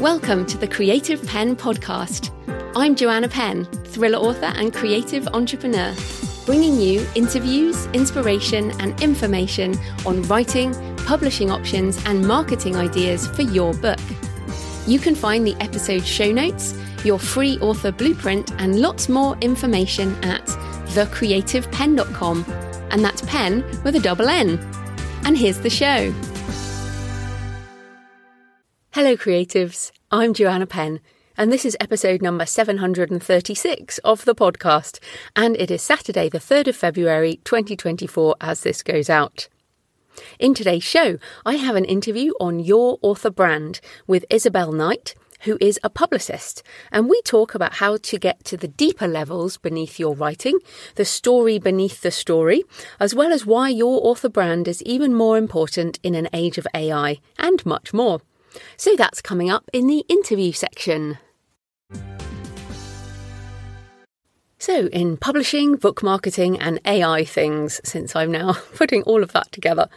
Welcome to the Creative Penn podcast. I'm Joanna Penn, thriller author and creative entrepreneur, bringing you interviews, inspiration, and information on writing, publishing options, and marketing ideas for your book. You can find the episode show notes, your free author blueprint, and lots more information at thecreativepenn.com. And that's pen with a double N. And here's the show. Hello, creatives. I'm Joanna Penn, and this is episode number 736 of the podcast. And it is Saturday, the 3rd of February 2024, as this goes out. In today's show, I have an interview on your author brand with Isabelle Knight, who is a publicist, and we talk about how to get to the deeper levels beneath your writing, the story beneath the story, as well as why your author brand is even more important in an age of AI, and much more. So that's coming up in the interview section. So, in publishing, book marketing, and AI things, since I'm now putting all of that together,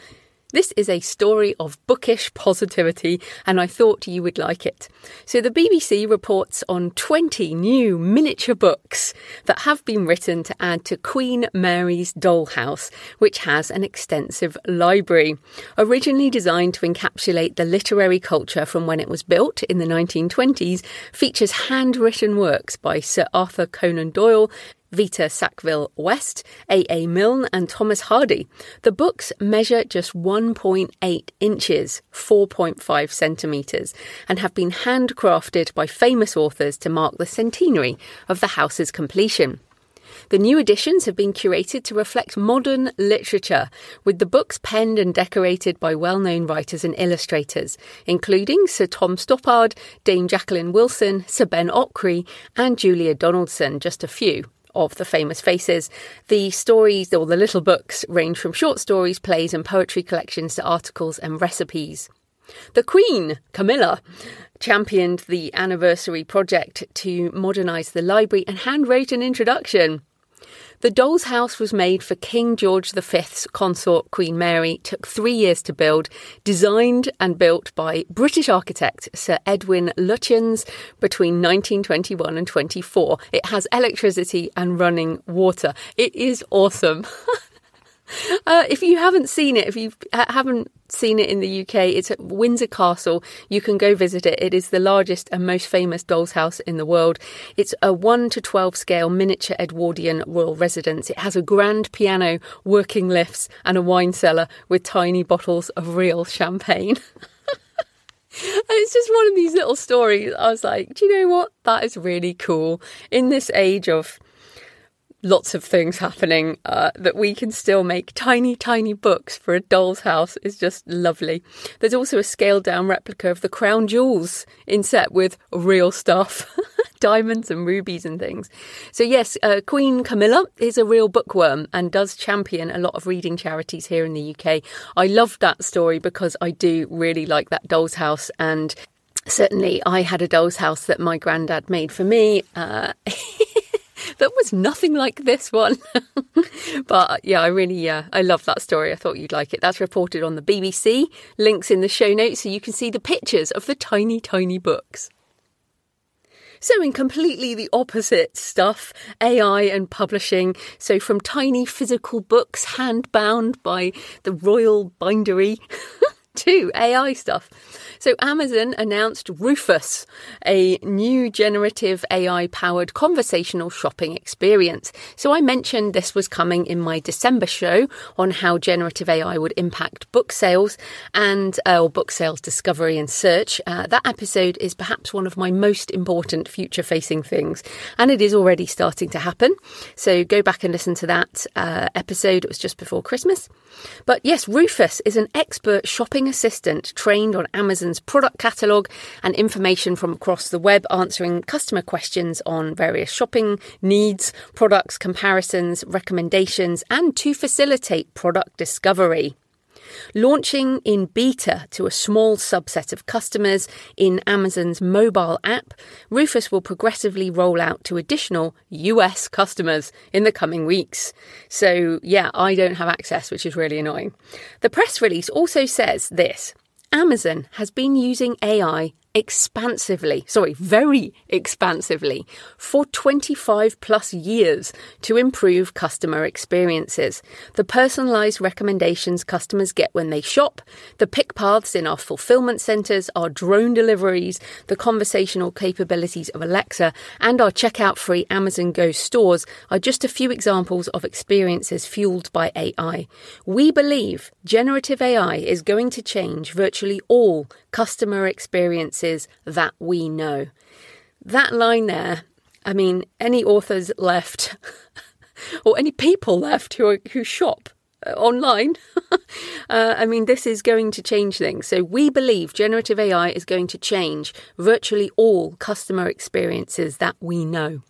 this is a story of bookish positivity, and I thought you would like it. So, the BBC reports on 20 new miniature books that have been written to add to Queen Mary's Dollhouse, which has an extensive library. Originally designed to encapsulate the literary culture from when it was built in the 1920s, features handwritten works by Sir Arthur Conan Doyle Vita Sackville West, A.A. Milne, and Thomas Hardy. The books measure just 1.8 inches, 4.5 centimetres, and have been handcrafted by famous authors to mark the centenary of the house's completion. The new editions have been curated to reflect modern literature, with the books penned and decorated by well known writers and illustrators, including Sir Tom Stoppard, Dame Jacqueline Wilson, Sir Ben Okri, and Julia Donaldson, just a few of the famous faces. The stories, or the little books, range from short stories, plays, and poetry collections to articles and recipes. The Queen, Camilla, championed the anniversary project to modernise the library and handwrote an introduction. The doll's house was made for King George V's consort Queen Mary, took three years to build, designed and built by British architect Sir Edwin Lutyens between 1921 and 24. It has electricity and running water. It is awesome. Uh, if you haven't seen it, if you haven't seen it in the UK, it's at Windsor Castle. You can go visit it. It is the largest and most famous doll's house in the world. It's a 1 to 12 scale miniature Edwardian royal residence. It has a grand piano, working lifts, and a wine cellar with tiny bottles of real champagne. And it's just one of these little stories. I was like, do you know what? That is really cool. In this age of lots of things happening, uh, that we can still make tiny, tiny books for a doll's house is just lovely. There's also a scaled down replica of the crown jewels inset with real stuff. diamonds and rubies and things. So, yes, uh, Queen Camilla is a real bookworm and does champion a lot of reading charities here in the UK. I love that story because I do really like that doll's house and certainly I had a doll's house that my granddad made for me. Uh, that was nothing like this one. but uh, yeah, I really, yeah, I love that story. I thought you'd like it. That's reported on the BBC. Links in the show notes so you can see the pictures of the tiny, tiny books. So, in completely the opposite stuff, AI and publishing. So, from tiny physical books hand bound by the royal bindery to AI stuff. So, Amazon announced Rufus, a new generative AI powered conversational shopping experience. So, I mentioned this was coming in my December show on how generative AI would impact book sales and uh, or book sales discovery and search. Uh, that episode is perhaps one of my most important future facing things, and it is already starting to happen. So, go back and listen to that uh, episode. It was just before Christmas. But yes, Rufus is an expert shopping assistant trained on Amazon's product catalogue and information from across the web, answering customer questions on various shopping needs, products, comparisons, recommendations, and to facilitate product discovery. Launching in beta to a small subset of customers in Amazon's mobile app, Rufus will progressively roll out to additional US customers in the coming weeks. So, yeah, I don't have access, which is really annoying. The press release also says this Amazon has been using AI expansively, sorry, very expansively for 25 plus years to improve customer experiences. The personalized recommendations customers get when they shop, the pick paths in our fulfillment centers, our drone deliveries, the conversational capabilities of Alexa, and our checkout free Amazon Go stores are just a few examples of experiences fueled by AI. We believe generative AI is going to change virtually all customer experiences that we know. That line there, I mean, any authors left or any people left who are, who shop uh, online. uh, I mean, this is going to change things. So, we believe generative AI is going to change virtually all customer experiences that we know.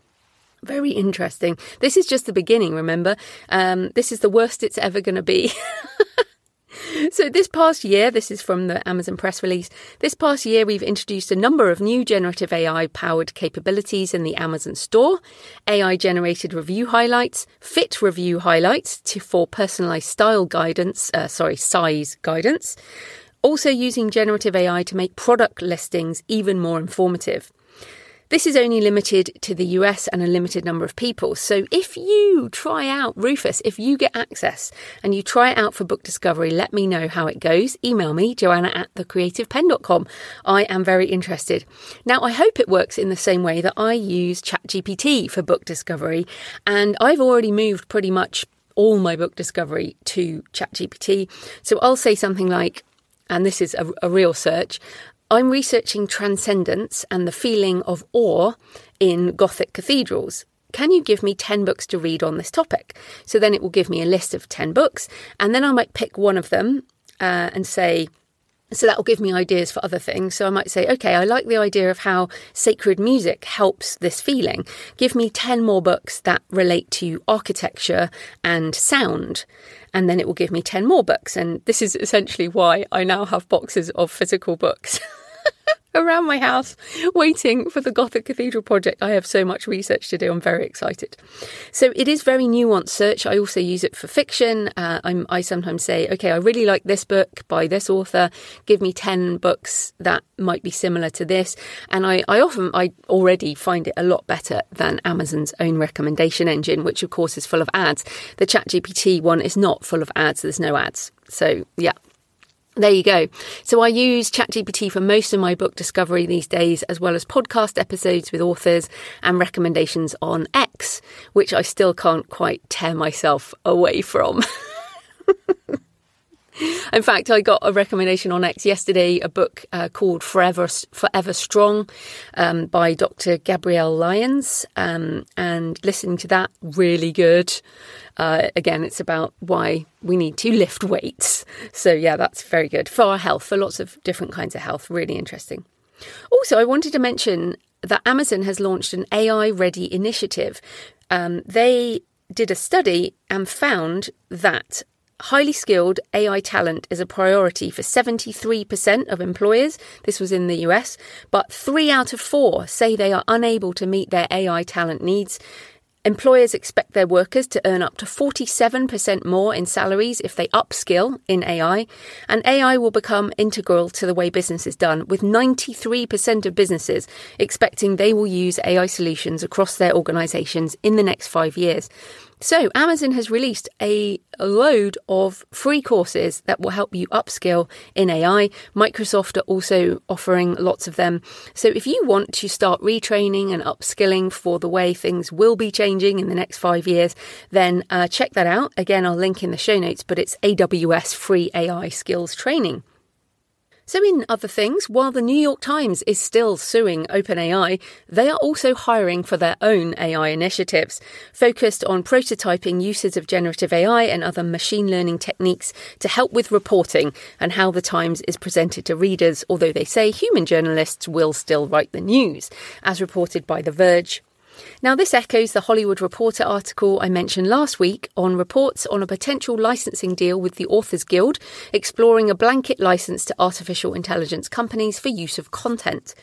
Very interesting. This is just the beginning, remember? Um, this is the worst it's ever going to be. So, this past year, this is from the Amazon press release. This past year, we've introduced a number of new generative AI powered capabilities in the Amazon store AI generated review highlights, fit review highlights to, for personalized style guidance, uh, sorry, size guidance. Also, using generative AI to make product listings even more informative. This is only limited to the US and a limited number of people. So if you try out Rufus, if you get access and you try it out for book discovery, let me know how it goes. Email me, joanna at thecreativepenn.com. I am very interested. Now, I hope it works in the same way that I use ChatGPT for book discovery. And I've already moved pretty much all my book discovery to ChatGPT. So I'll say something like, and this is a, a real search. I'm researching transcendence and the feeling of awe in Gothic cathedrals. Can you give me 10 books to read on this topic? So then it will give me a list of 10 books, and then I might pick one of them uh, and say, so that will give me ideas for other things. So I might say, okay, I like the idea of how sacred music helps this feeling. Give me 10 more books that relate to architecture and sound and then it will give me 10 more books. And this is essentially why I now have boxes of physical books. around my house waiting for the Gothic Cathedral project. I have so much research to do. I'm very excited. So it is very nuanced search. I also use it for fiction. Uh, i sometimes say, okay, I really like this book by this author. Give me 10 books that might be similar to this. And I, I often, I already find it a lot better than Amazon's own recommendation engine, which of course is full of ads. The ChatGPT one is not full of ads. There's no ads. So yeah, there you go. So I use ChatGPT for most of my book discovery these days, as well as podcast episodes with authors and recommendations on X, which I still can't quite tear myself away from. In fact, I got a recommendation on X yesterday, a book uh, called Forever Forever Strong um, by Dr. Gabrielle Lyons, um, and listening to that really good. Uh, again, it's about why we need to lift weights. So yeah, that's very good for our health, for lots of different kinds of health. Really interesting. Also, I wanted to mention that Amazon has launched an AI Ready initiative. Um, they did a study and found that highly skilled AI talent is a priority for 73% of employers. This was in the US, but three out of four say they are unable to meet their AI talent needs. Employers expect their workers to earn up to 47% more in salaries if they upskill in AI, and AI will become integral to the way business is done, with 93% of businesses expecting they will use AI solutions across their organizations in the next five years. So, Amazon has released a, load of free courses that will help you upskill in AI. Microsoft are also offering lots of them. So, if you want to start retraining and upskilling for the way things will be changing in the next five years, then uh, check that out. Again, I'll link in the show notes, but it's AWS free AI skills training. So, in other things, while the New York Times is still suing OpenAI, they are also hiring for their own AI initiatives, focused on prototyping uses of generative AI and other machine learning techniques to help with reporting and how the Times is presented to readers, although they say human journalists will still write the news, as reported by The Verge. Now, this echoes the Hollywood Reporter article I mentioned last week on reports on a potential licensing deal with the Authors Guild, exploring a blanket license to artificial intelligence companies for use of content.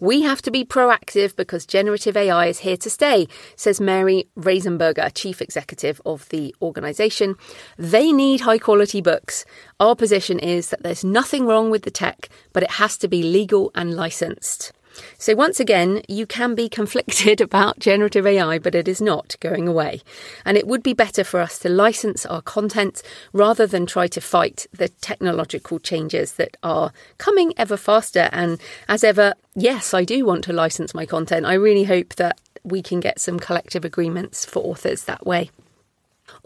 We have to be proactive because generative AI is here to stay, says Mary Rasenberger, chief executive of the organisation. They need high quality books. Our position is that there's nothing wrong with the tech, but it has to be legal and licensed. So, once again, you can be conflicted about generative AI, but it is not going away. And it would be better for us to license our content rather than try to fight the technological changes that are coming ever faster. And as ever, yes, I do want to license my content. I really hope that we can get some collective agreements for authors that way.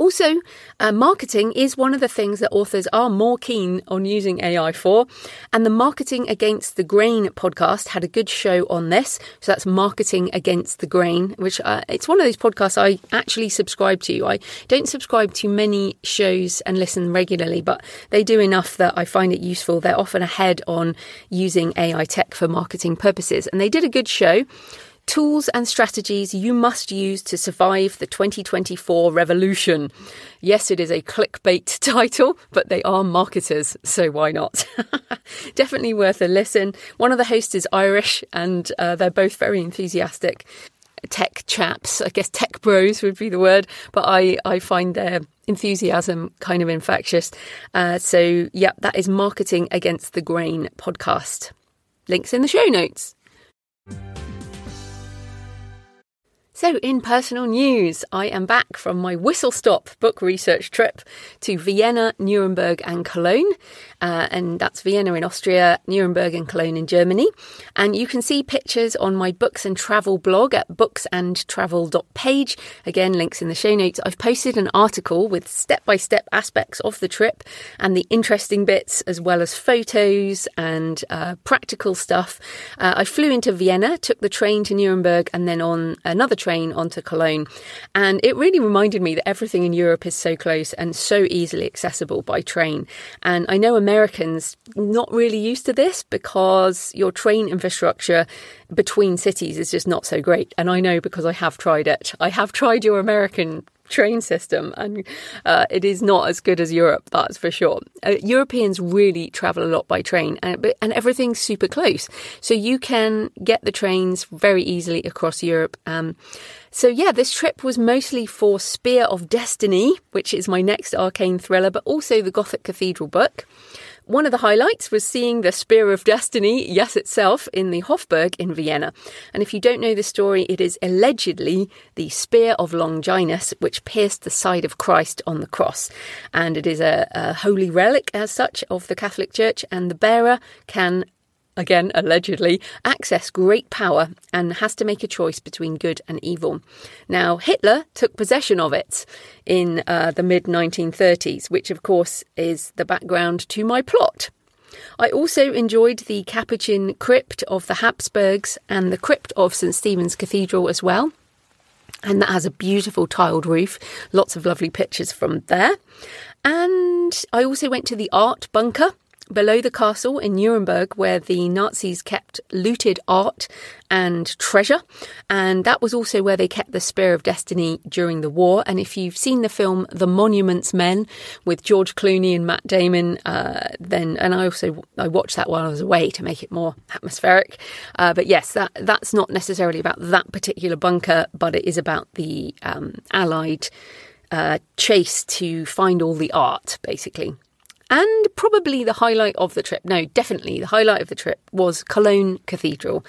Also, uh, marketing is one of the things that authors are more keen on using AI for. And the Marketing Against the Grain podcast had a good show on this. So that's Marketing Against the Grain, which uh, it's one of those podcasts I actually subscribe to. I don't subscribe to many shows and listen regularly, but they do enough that I find it useful. They're often ahead on using AI tech for marketing purposes. And they did a good show Tools and strategies you must use to survive the 2024 revolution. Yes, it is a clickbait title, but they are marketers, so why not? Definitely worth a listen. One of the hosts is Irish, and uh, they're both very enthusiastic tech chaps. I guess tech bros would be the word, but I, I find their enthusiasm kind of infectious. Uh, so, yeah, that is Marketing Against the Grain podcast. Links in the show notes. So, in personal news, I am back from my whistle stop book research trip to Vienna, Nuremberg, and Cologne. Uh, and that's Vienna in Austria, Nuremberg, and Cologne in Germany. And you can see pictures on my books and travel blog at booksandtravel.page. Again, links in the show notes. I've posted an article with step by step aspects of the trip and the interesting bits, as well as photos and uh, practical stuff. Uh, I flew into Vienna, took the train to Nuremberg, and then on another train onto Cologne. And it really reminded me that everything in Europe is so close and so easily accessible by train. And I know Americans not really used to this because your train infrastructure between cities is just not so great. And I know because I have tried it. I have tried your American train system, and uh, it is not as good as Europe, that's for sure. Uh, Europeans really travel a lot by train, and, and everything's super close. So you can get the trains very easily across Europe. Um, so, yeah, this trip was mostly for Spear of Destiny, which is my next arcane thriller, but also the Gothic Cathedral book. One of the highlights was seeing the Spear of Destiny, yes, itself, in the Hofburg in Vienna. And if you don't know the story, it is allegedly the Spear of Longinus, which pierced the side of Christ on the cross. And it is a, a holy relic, as such, of the Catholic Church, and the bearer can again allegedly, access great power and has to make a choice between good and evil. Now, Hitler took possession of it in uh, the mid 1930s, which of course is the background to my plot. I also enjoyed the Capuchin crypt of the Habsburgs and the crypt of St Stephen's Cathedral as well. And that has a beautiful tiled roof, lots of lovely pictures from there. And I also went to the art bunker, below the castle in Nuremberg, where the Nazis kept looted art and treasure. And that was also where they kept the Spear of Destiny during the war. And if you've seen the film The Monuments Men with George Clooney and Matt Damon, uh, then and I also I watched that while I was away to make it more atmospheric. Uh, but yes, that that's not necessarily about that particular bunker, but it is about the um, Allied. Uh, chase to find all the art, basically. And probably the highlight of the trip, no, definitely the highlight of the trip was Cologne Cathedral,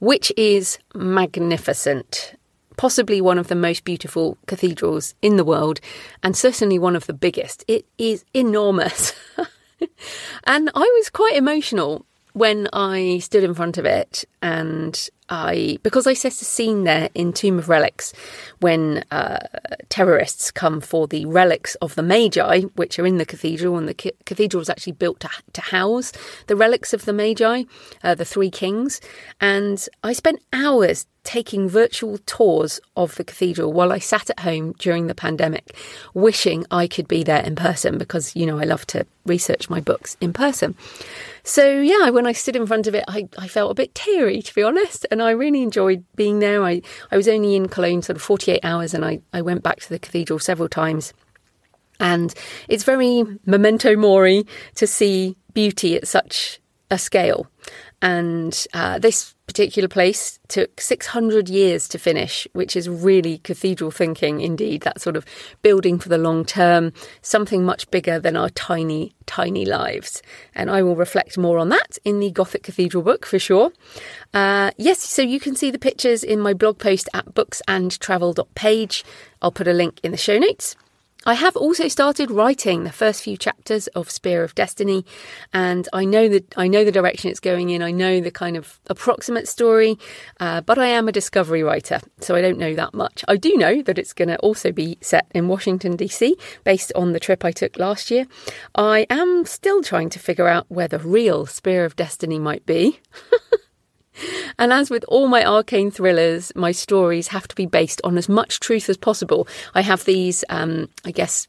which is magnificent. Possibly one of the most beautiful cathedrals in the world, and certainly one of the biggest. It is enormous. and I was quite emotional when I stood in front of it and I, because I set a scene there in Tomb of Relics when uh, terrorists come for the relics of the Magi, which are in the cathedral, and the ca- cathedral was actually built to, to house the relics of the Magi, uh, the three kings. And I spent hours taking virtual tours of the cathedral while I sat at home during the pandemic, wishing I could be there in person because, you know, I love to research my books in person. So, yeah, when I stood in front of it, I, I felt a bit teary, to be honest, and I really enjoyed being there. I, I was only in Cologne sort of 48 hours and I, I went back to the cathedral several times. And it's very memento mori to see beauty at such a scale. And uh, this particular place took 600 years to finish, which is really cathedral thinking indeed. That sort of building for the long term, something much bigger than our tiny, tiny lives. And I will reflect more on that in the Gothic Cathedral book for sure. Uh, yes, so you can see the pictures in my blog post at booksandtravel.page. I'll put a link in the show notes. I have also started writing the first few chapters of Spear of Destiny, and I know that I know the direction it's going in. I know the kind of approximate story, uh, but I am a discovery writer, so I don't know that much. I do know that it's going to also be set in Washington DC, based on the trip I took last year. I am still trying to figure out where the real Spear of Destiny might be. And as with all my arcane thrillers, my stories have to be based on as much truth as possible. I have these, um, I guess,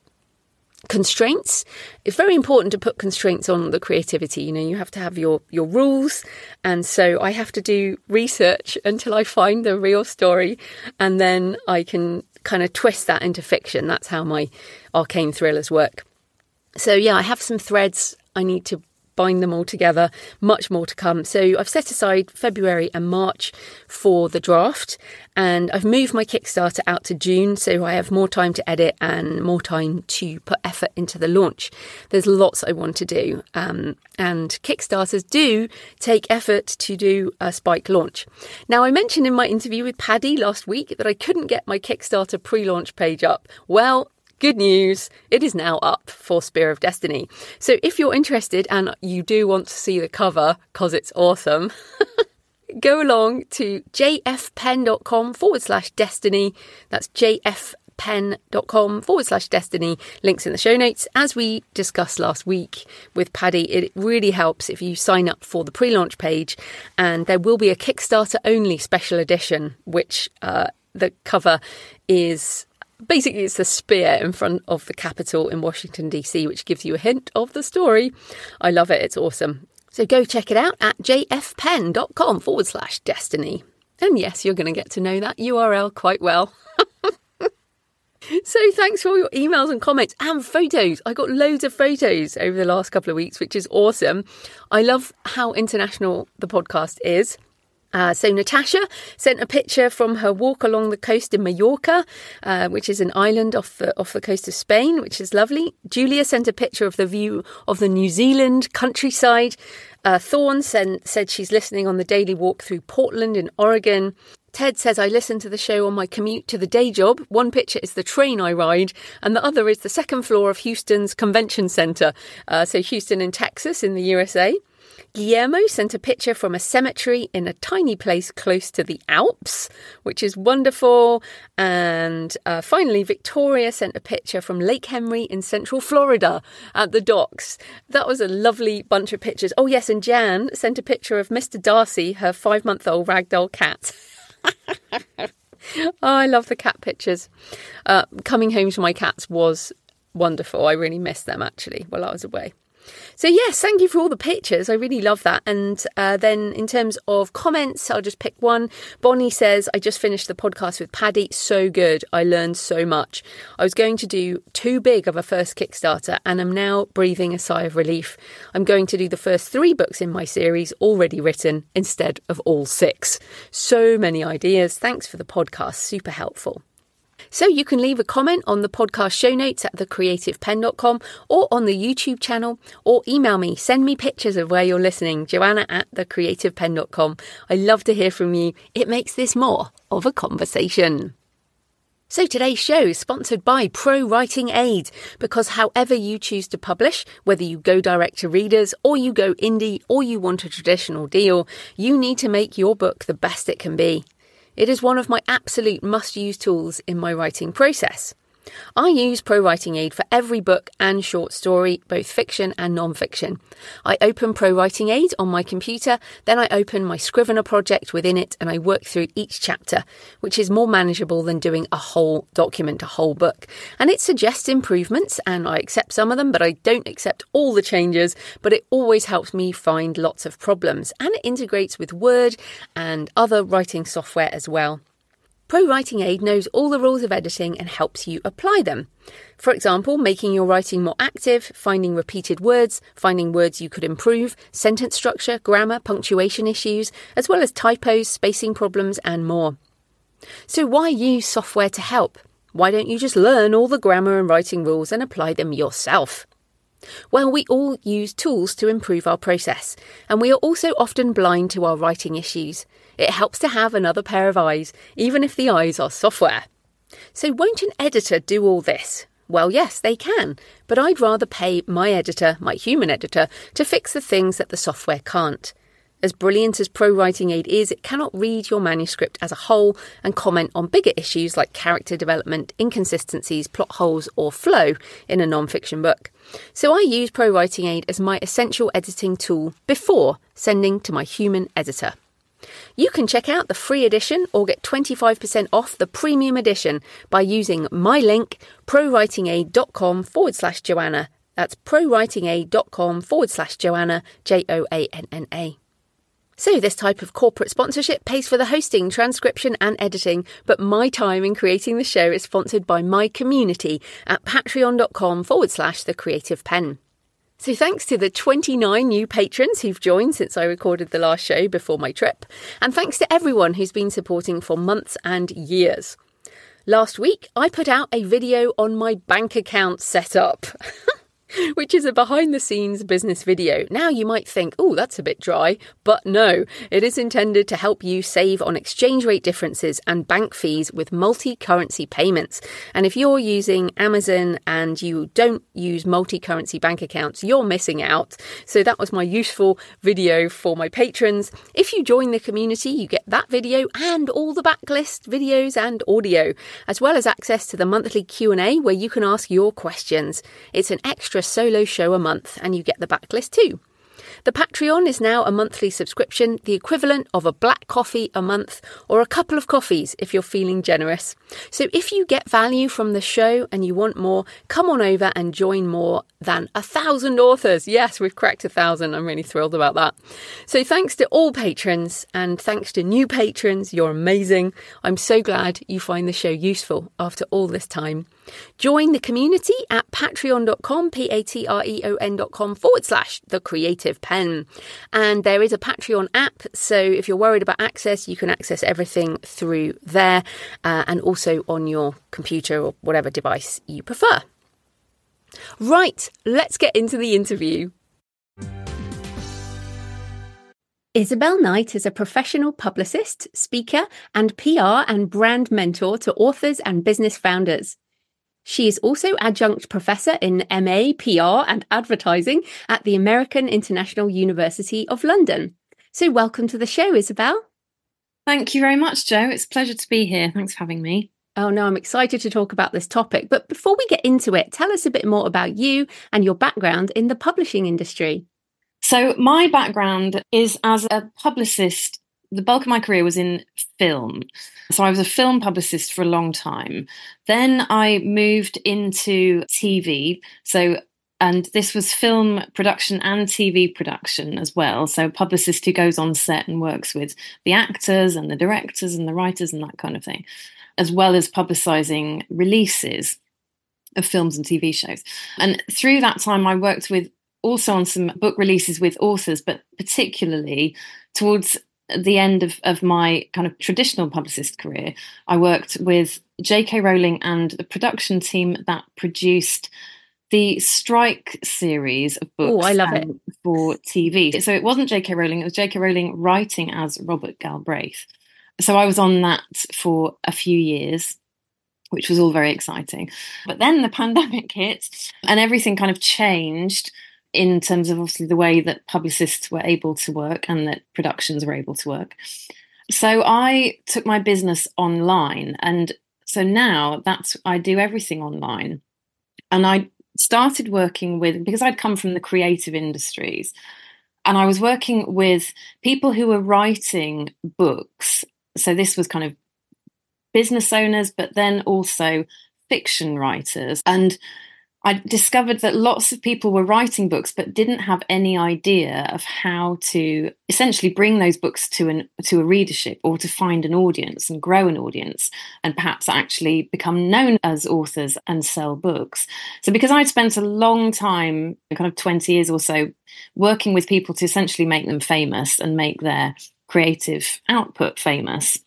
constraints. It's very important to put constraints on the creativity you know you have to have your your rules. And so i have to do research until i find the real story and then i can kind of twist that into fiction. That's how my arcane thrillers work. So yeah i have some threads i need to bind them all together. Much more to come. So I've set aside February and March for the draft, and I've moved my Kickstarter out to June so I have more time to edit and more time to put effort into the launch. There's lots I want to do, um, and Kickstarters do take effort to do a spike launch. Now, I mentioned in my interview with Paddy last week that I couldn't get my Kickstarter pre launch page up. Well, Good news, it is now up for Spear of Destiny. So if you're interested and you do want to see the cover because it's awesome, go along to jfpenn.com forward slash destiny. That's jfpenn.com forward slash destiny. Links in the show notes. As we discussed last week with Paddy, it really helps if you sign up for the pre launch page, and there will be a Kickstarter only special edition, which uh, the cover is basically it's the spear in front of the Capitol in Washington, D.C., which gives you a hint of the story. I love it, it's awesome. So go check it out at jfpenn.com forward slash destiny. And yes, you're going to get to know that URL quite well. so thanks for all your emails and comments and photos. I got loads of photos over the last couple of weeks, which is awesome. I love how international the podcast is. Uh, so Natasha sent a picture from her walk along the coast in Mallorca, uh, which is an island off the off the coast of Spain, which is lovely. Julia sent a picture of the view of the New Zealand countryside. Uh, Thorn sent, said she's listening on the daily walk through Portland in Oregon. Ted says, I listen to the show on my commute to the day job. One picture is the train I ride, and the other is the second floor of Houston's convention center. Uh, so, Houston in Texas in the USA. Guillermo sent a picture from a cemetery in a tiny place close to the Alps, which is wonderful. And uh, finally, Victoria sent a picture from Lake Henry in central Florida at the docks. That was a lovely bunch of pictures. Oh, yes, and Jan sent a picture of Mr. Darcy, her five month old ragdoll cat. oh, I love the cat pictures. Uh, coming home to my cats was wonderful. I really missed them actually while I was away. So, yes, thank you for all the pictures. I really love that. And uh, then, in terms of comments, I'll just pick one. Bonnie says, I just finished the podcast with Paddy. So good. I learned so much. I was going to do too big of a first Kickstarter, and I'm now breathing a sigh of relief. I'm going to do the first three books in my series already written instead of all six. So many ideas. Thanks for the podcast. Super helpful. So you can leave a comment on the podcast show notes at thecreativepenn.com or on the YouTube channel or email me. Send me pictures of where you're listening, joanna at thecreativepenn.com. I love to hear from you. It makes this more of a conversation. So today's show is sponsored by Pro Writing Aid because however you choose to publish, whether you go direct to readers or you go indie or you want a traditional deal, you need to make your book the best it can be. It is one of my absolute must use tools in my writing process. I use ProWriting Aid for every book and short story, both fiction and non fiction. I open ProWriting Aid on my computer, then I open my Scrivener project within it and I work through each chapter, which is more manageable than doing a whole document, a whole book. And it suggests improvements, and I accept some of them, but I don't accept all the changes. But it always helps me find lots of problems, and it integrates with Word and other writing software as well. ProWriting Aid knows all the rules of editing and helps you apply them. For example, making your writing more active, finding repeated words, finding words you could improve, sentence structure, grammar, punctuation issues, as well as typos, spacing problems, and more. So, why use software to help? Why don't you just learn all the grammar and writing rules and apply them yourself? Well, we all use tools to improve our process, and we are also often blind to our writing issues. It helps to have another pair of eyes, even if the eyes are software. So, won't an editor do all this? Well, yes, they can, but I'd rather pay my editor, my human editor, to fix the things that the software can't. As brilliant as ProWriting Aid is, it cannot read your manuscript as a whole and comment on bigger issues like character development, inconsistencies, plot holes, or flow in a non fiction book. So I use ProWriting Aid as my essential editing tool before sending to my human editor. You can check out the free edition or get 25% off the premium edition by using my link, prowritingaid.com forward slash Joanna. That's prowritingaid.com forward slash Joanna, J O A N N A. So, this type of corporate sponsorship pays for the hosting, transcription, and editing, but my time in creating the show is sponsored by my community at patreon.com forward slash the creative penn. So, thanks to the 29 new patrons who've joined since I recorded the last show before my trip, and thanks to everyone who's been supporting for months and years. Last week, I put out a video on my bank account setup. which is a behind the scenes business video. Now you might think, oh, that's a bit dry, but no, it is intended to help you save on exchange rate differences and bank fees with multi currency payments. And if you're using Amazon and you don't use multi currency bank accounts, you're missing out. So that was my useful video for my patrons. If you join the community, you get that video and all the backlist videos and audio, as well as access to the monthly Q&A where you can ask your questions. It's an extra solo show a month, and you get the backlist too. The Patreon is now a monthly subscription, the equivalent of a black coffee a month or a couple of coffees if you're feeling generous. So if you get value from the show and you want more, come on over and join more than a thousand authors. Yes, we've cracked a thousand. I'm really thrilled about that. So thanks to all patrons and thanks to new patrons. You're amazing. I'm so glad you find the show useful after all this time. Join the community at patreon.com, P A T R E O N.com forward slash the creative penn. And there is a Patreon app. So if you're worried about access, you can access everything through there uh, and also on your computer or whatever device you prefer. Right, let's get into the interview. Isabelle Knight is a professional publicist, speaker, and PR and brand mentor to authors and business founders. She is also adjunct professor in MA, PR, and advertising at the American International University of London. So, welcome to the show, Isabelle. Thank you very much, Jo. It's a pleasure to be here. Thanks for having me. Oh, no, I'm excited to talk about this topic. But before we get into it, tell us a bit more about you and your background in the publishing industry. So, my background is as a publicist the bulk of my career was in film. So I was a film publicist for a long time. Then I moved into TV. So and this was film production and TV production as well. So, a publicist who goes on set and works with the actors and the directors and the writers and that kind of thing, as well as publicizing releases of films and TV shows. And through that time, I worked with also on some book releases with authors, but particularly towards the end of, of my kind of traditional publicist career, I worked with J.K. Rowling and the production team that produced the Strike series of books. Oh, I love it. For TV. So it wasn't J.K. Rowling, it was J.K. Rowling writing as Robert Galbraith. So I was on that for a few years which was all very exciting. But then the pandemic hit and everything kind of changed in terms of obviously the way that publicists were able to work and that productions were able to work. So I took my business online and So now that's I do everything online. And I started working with because I'd come from the creative industries and I was working with people who were writing books. So this was kind of business owners, but then also fiction writers. And I discovered that lots of people were writing books but didn't have any idea of how to essentially bring those books to an to a readership or to find an audience and grow an audience and perhaps actually become known as authors and sell books. So because I'd spent a long time, kind of 20 years or so, working with people to essentially make them famous and make their creative output famous.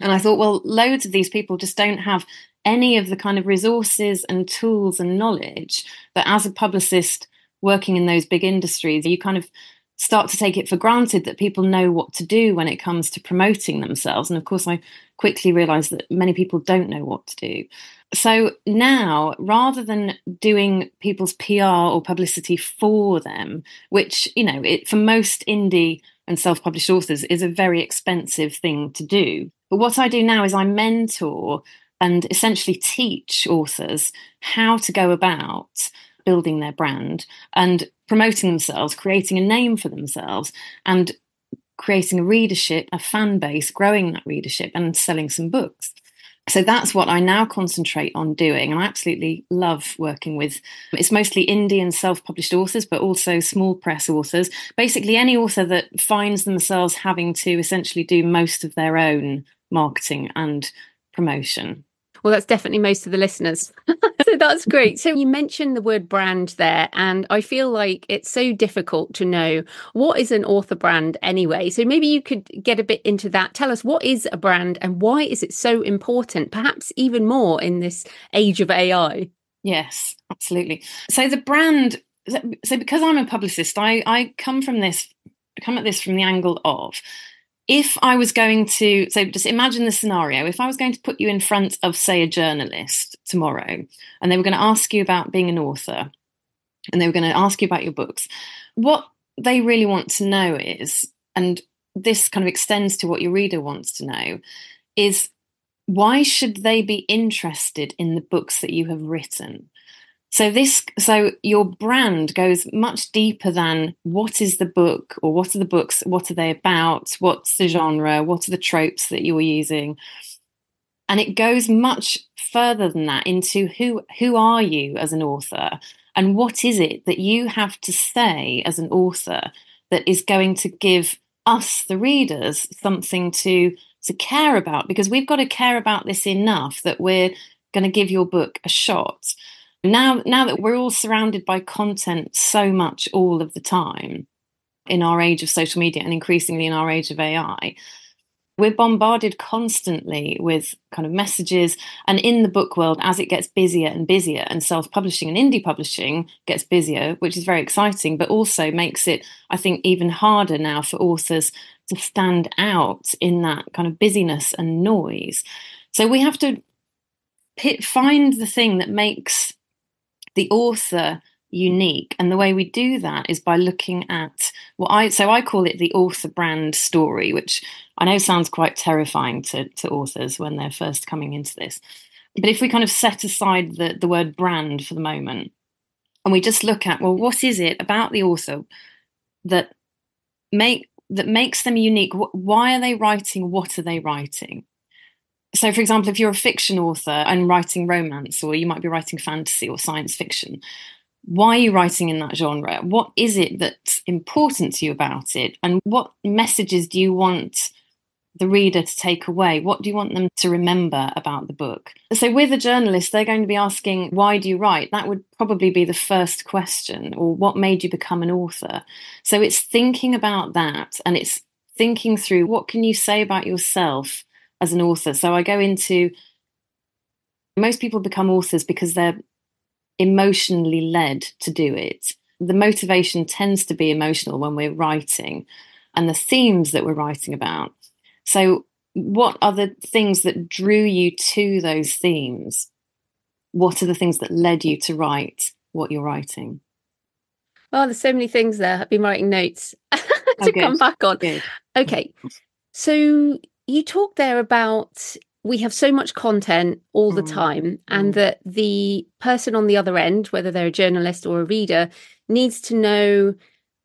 And I thought, well, loads of these people just don't have any of the kind of resources and tools and knowledge that as a publicist working in those big industries, you kind of start to take it for granted that people know what to do when it comes to promoting themselves. And of course, I quickly realized that many people don't know what to do. So now, rather than doing people's PR or publicity for them, which, you know, it, for most indie and self published authors is a very expensive thing to do. But what I do now is I mentor and essentially teach authors how to go about building their brand and promoting themselves, creating a name for themselves, and creating a readership, a fan base, growing that readership, and selling some books. So that's what I now concentrate on doing. And I absolutely love working with it's mostly indie and self published authors, but also small press authors. Basically, any author that finds themselves having to essentially do most of their own marketing and promotion. Well, that's definitely most of the listeners. so that's great. So you mentioned the word brand there, and I feel like it's so difficult to know what is an author brand anyway. So maybe you could get a bit into that. Tell us what is a brand and why is it so important, perhaps even more in this age of AI? Yes, absolutely. So the brand so because I'm a publicist, I, I come from this come at this from the angle of if I was going to, so just imagine the scenario, if I was going to put you in front of, say, a journalist tomorrow, and they were going to ask you about being an author, and they were going to ask you about your books, what they really want to know is, and this kind of extends to what your reader wants to know, is why should they be interested in the books that you have written? So this so your brand goes much deeper than what is the book or what are the books, what are they about, what's the genre, what are the tropes that you're using. And it goes much further than that into who who are you as an author? And what is it that you have to say as an author that is going to give us the readers something to to care about? Because we've got to care about this enough that we're going to give your book a shot now, now that we're all surrounded by content so much all of the time in our age of social media and increasingly in our age of AI, we're bombarded constantly with kind of messages. And in the book world, as it gets busier and busier, and self publishing and indie publishing gets busier, which is very exciting, but also makes it, I think, even harder now for authors to stand out in that kind of busyness and noise. So we have to find the thing that makes the author unique. And the way we do that is by looking at what i so i call it the author brand story which i know sounds quite terrifying to, to authors when they're first coming into this. But if we kind of set aside the, the word brand for the moment and we just look at well what is it about the author that make that makes them unique? Why are they writing what are they writing so for example if you're a fiction author and writing romance or you might be writing fantasy or science fiction why are you writing in that genre? What is it that's important to you about it? And what messages do you want the reader to take away? What do you want them to remember about the book? So with a journalist they're going to be asking why do you write? That would probably be the first question or what made you become an author? So it's thinking about that and it's thinking through what can you say about yourself as an author. So I go into most people become authors because they're emotionally led to do it. The motivation tends to be emotional when we're writing and the themes that we're writing about. So, what are the things that drew you to those themes? What are the things that led you to write what you're writing? Well, there's so many things there. I've been writing notes to oh, come back on. Good. Okay. So you talk there about we have so much content all the mm. time, and mm. that the person on the other end, whether they're a journalist or a reader, needs to know,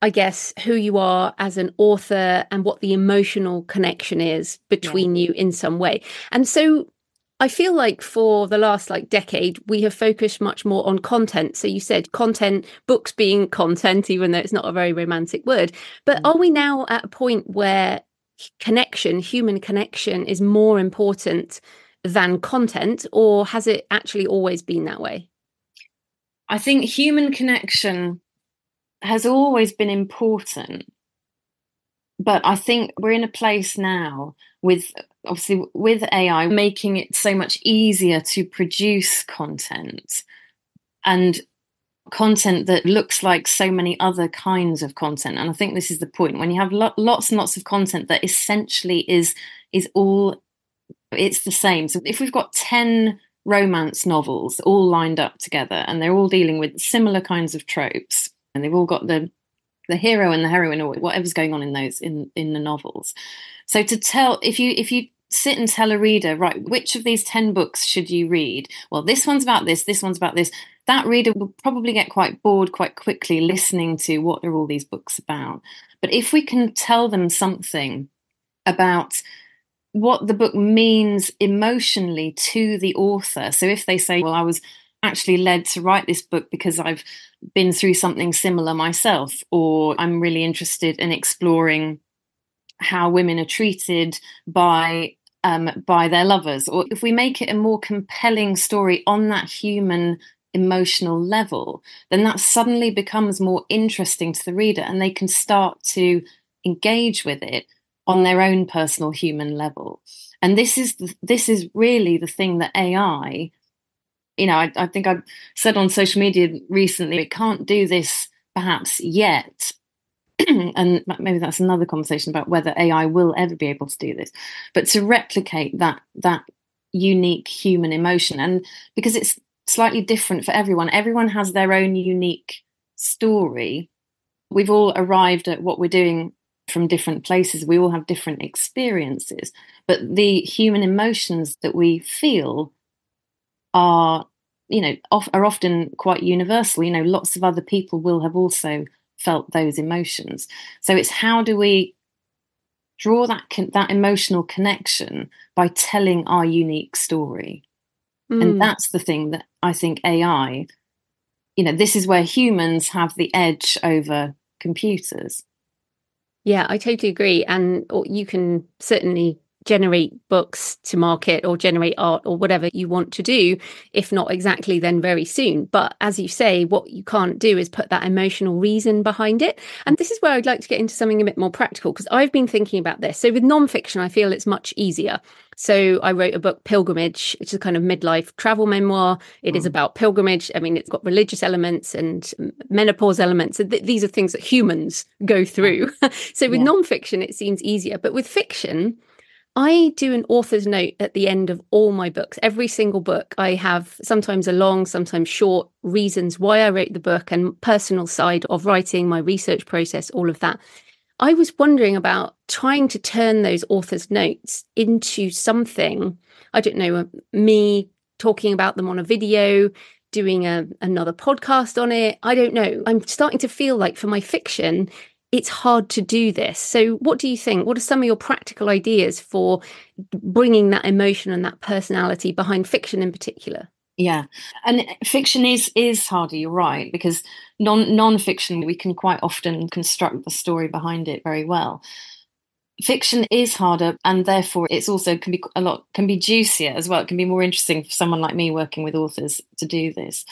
I guess, who you are as an author and what the emotional connection is between yeah. you in some way. And so I feel like for the last like decade, we have focused much more on content. So you said content, books being content, even though it's not a very romantic word. But mm. are we now at a point where connection, human connection, is more important than content, or has it actually always been that way? I think human connection has always been important. But I think we're in a place now with obviously with AI making it so much easier to produce content and content that looks like so many other kinds of content and i think this is the point when you have lo- lots and lots of content that essentially is is all it's the same so if we've got 10 romance novels all lined up together and they're all dealing with similar kinds of tropes and they've all got the the hero and the heroine or whatever's going on in those in in the novels so to tell if you if you sit and tell a reader, right, which of these 10 books should you read? Well, this one's about this, this one's about this. That reader will probably get quite bored quite quickly listening to what are all these books about. But if we can tell them something about what the book means emotionally to the author. So if they say, well, I was actually led to write this book because I've been through something similar myself, or I'm really interested in exploring how women are treated by um, by their lovers, or if we make it a more compelling story on that human emotional level, then that suddenly becomes more interesting to the reader, and they can start to engage with it on their own personal human level. And this is the, this is really the thing that AI, you know, I, I think I said on social media recently, it can't do this perhaps yet and maybe that's another conversation about whether AI will ever be able to do this, but to replicate that that unique human emotion, and because it's slightly different for everyone, everyone has their own unique story. We've all arrived at what we're doing from different places. We all have different experiences, but the human emotions that we feel are, you know, are often quite universal. You know, lots of other people will have also felt those emotions. So it's how do we draw that con- that emotional connection by telling our unique story. Mm. And that's the thing that I think AI you know this is where humans have the edge over computers. Yeah, I totally agree and you can certainly generate books to market or generate art or whatever you want to do if not exactly then very soon but as you say what you can't do is put that emotional reason behind it and this is where i'd like to get into something a bit more practical because i've been thinking about this so with nonfiction i feel it's much easier so I wrote a book, Pilgrimage, which is a kind of midlife travel memoir. It mm. is about pilgrimage. I mean, it's got religious elements and menopause elements. th- these are things that humans go through. so with yeah. nonfiction, it seems easier. But with fiction, I do an author's note at the end of all my books. Every single book, I have sometimes a long, sometimes short reasons why I wrote the book and personal side of writing, my research process, all of that. I was wondering about trying to turn those author's notes into something, I don't know, uh, me talking about them on a video, doing a, another podcast on it. I don't know. I'm starting to feel like for my fiction, it's hard to do this. So, what do you think? What are some of your practical ideas for bringing that emotion and that personality behind fiction in particular? Yeah, and fiction is is harder. You're right because non non-fiction we can quite often construct the story behind it very well. Fiction is harder, and therefore it's also can be a lot can be juicier as well. It can be more interesting for someone like me working with authors to do this.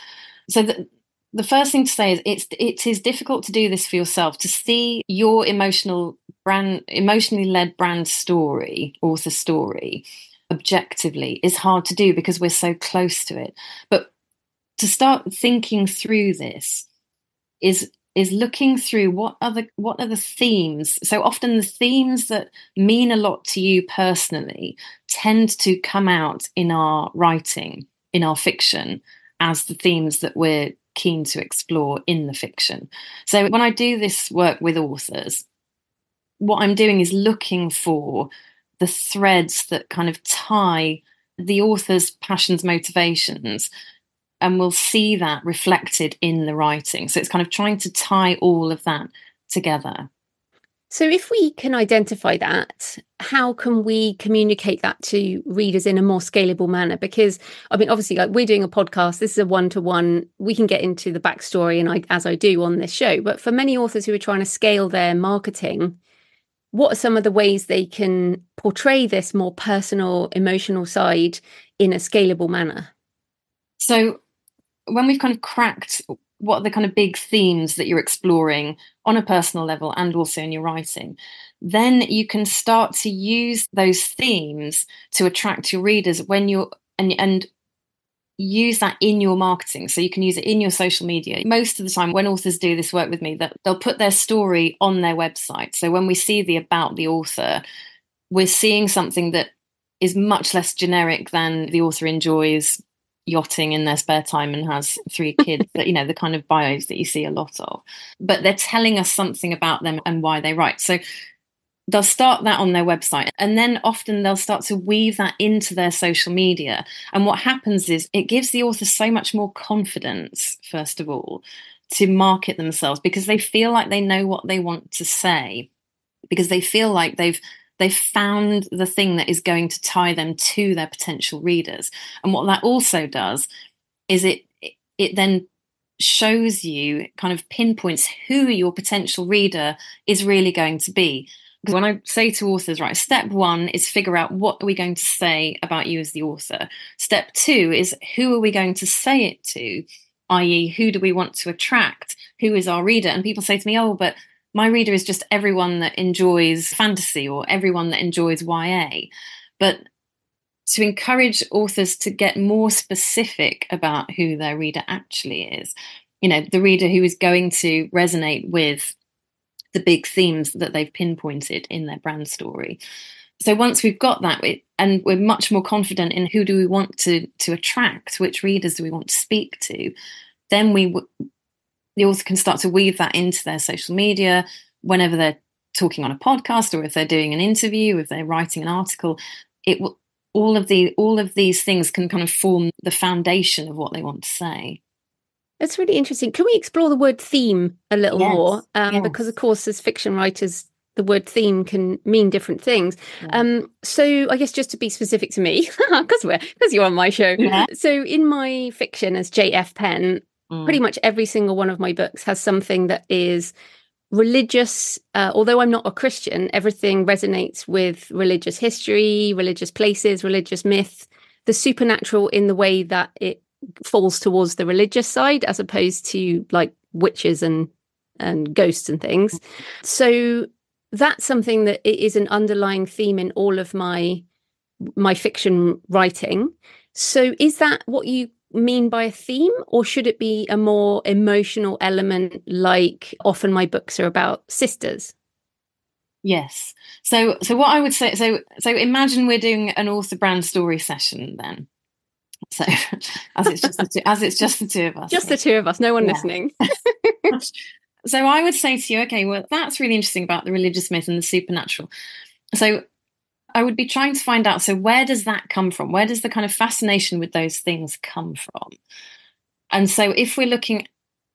So the, the first thing to say is it's it is difficult to do this for yourself to see your emotional brand emotionally led brand story author story objectively is hard to do because we're so close to it. But to start thinking through this is is looking through what are the what are the themes so often the themes that mean a lot to you personally tend to come out in our writing in our fiction as the themes that we're keen to explore in the fiction. So when I do this work with authors, what I'm doing is looking for the threads that kind of tie the author's passions, motivations, and we'll see that reflected in the writing. So it's kind of trying to tie all of that together. So, if we can identify that, how can we communicate that to readers in a more scalable manner? Because, I mean, obviously, like we're doing a podcast, this is a one to one. We can get into the backstory, and I, as I do on this show. But for many authors who are trying to scale their marketing, what are some of the ways they can portray this more personal, emotional side in a scalable manner? So, when we've kind of cracked what are the kind of big themes that you're exploring on a personal level and also in your writing? Then you can start to use those themes to attract your readers when you're and and use that in your marketing. So you can use it in your social media. Most of the time when authors do this work with me that they'll put their story on their website. So when we see the about the author we're seeing something that is much less generic than the author enjoys yachting in their spare time and has three kids that you know the kind of bios that you see a lot of. But they're telling us something about them and why they write. So they'll start that on their website and then often they'll start to weave that into their social media. And what happens is it gives the author so much more confidence first of all to market themselves because they feel like they know what they want to say because they feel like they've they've found the thing that is going to tie them to their potential readers. And what that also does is it it then shows you kind of pinpoints who your potential reader is really going to be. Because when I say to authors, right, step one is figure out what are we going to say about you as the author. Step two is who are we going to say it to, i.e., who do we want to attract? Who is our reader? And people say to me, oh, but my reader is just everyone that enjoys fantasy or everyone that enjoys YA. But to encourage authors to get more specific about who their reader actually is, you know, the reader who is going to resonate with the big themes that they've pinpointed in their brand story. So once we've got that, and we're much more confident in who do we want to to attract, which readers do we want to speak to, then we the author can start to weave that into their social media whenever they're talking on a podcast or if they're doing an interview, if they're writing an article. It will all of the all of these things can kind of form the foundation of what they want to say. That's really interesting. Can we explore the word theme a little yes, more? Um, yes. Because, of course, as fiction writers, the word theme can mean different things. Yeah. Um, so I guess just to be specific to me, because we're because you're on my show. Yeah. So in my fiction as J.F. Penn, Mm. Pretty much every single one of my books has something that is religious. Uh, although I'm not a Christian, everything resonates with religious history, religious places, religious myth, the supernatural in the way that it falls towards the religious side as opposed to like witches and and ghosts and things. Mm. So that's something that is an underlying theme in all of my my fiction writing. So is that what you mean by a theme or should it be a more emotional element like often my books are about sisters? Yes. So so what i would say so so imagine we're doing an author brand story session then. So as it's just the two, as it's just the two of us. Just the two of us no one yeah. listening. So i would say to you okay well that's really interesting about the religious myth and the supernatural. So I would be trying to find out so where does that come from? Where does the kind of fascination with those things come from? And so if we're looking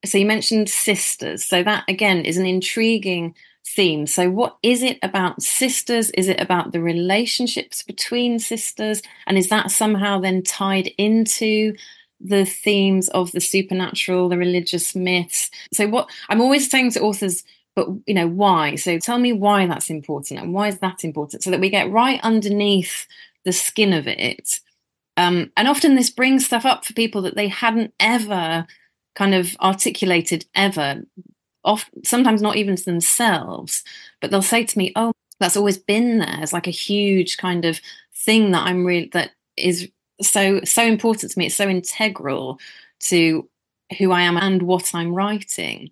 so you mentioned sisters. So that again is an intriguing theme. So what is it about sisters? Is it about the relationships between sisters? And is that somehow then tied into the themes of the supernatural, the religious myths? So what I'm always saying to authors but you know why? So tell me why that's important and why is that important? So that we get right underneath the skin of it um, and often this brings stuff up for people that they hadn't ever kind of articulated ever oft, sometimes not even to themselves but they'll say to me oh that's always been there. It's like a huge kind of thing that i'm really that is so so important to me. It's so integral to who i am and what i'm writing